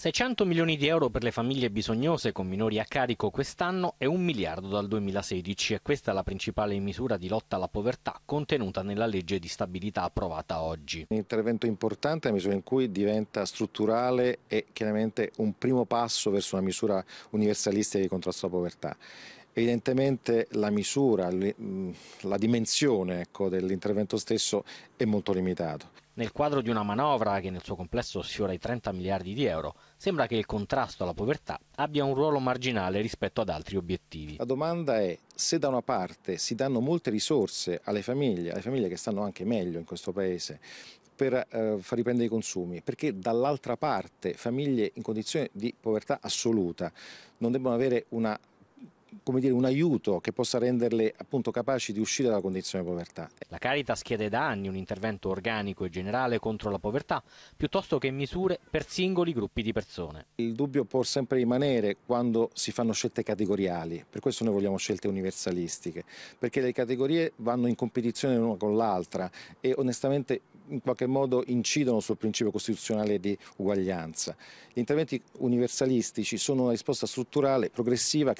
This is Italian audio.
600 milioni di euro per le famiglie bisognose con minori a carico quest'anno e un miliardo dal 2016 e questa è la principale misura di lotta alla povertà contenuta nella legge di stabilità approvata oggi. Un intervento importante nella misura in cui diventa strutturale e chiaramente un primo passo verso una misura universalistica di contrasto alla povertà. Evidentemente la misura, la dimensione ecco, dell'intervento stesso è molto limitato. Nel quadro di una manovra che nel suo complesso sfiora i 30 miliardi di euro, sembra che il contrasto alla povertà abbia un ruolo marginale rispetto ad altri obiettivi. La domanda è se da una parte si danno molte risorse alle famiglie, alle famiglie che stanno anche meglio in questo Paese, per eh, far riprendere i consumi, perché dall'altra parte famiglie in condizioni di povertà assoluta non debbono avere una dire, un aiuto che possa renderle appunto capaci di uscire dalla condizione di povertà. La Caritas chiede da anni un intervento organico e generale contro la povertà piuttosto che misure per singoli gruppi di persone. Il dubbio può sempre rimanere quando si fanno scelte categoriali, per questo noi vogliamo scelte universalistiche, perché le categorie vanno in competizione l'una con l'altra e onestamente in qualche modo incidono sul principio costituzionale di uguaglianza. Gli interventi universalistici sono una risposta strutturale, progressiva.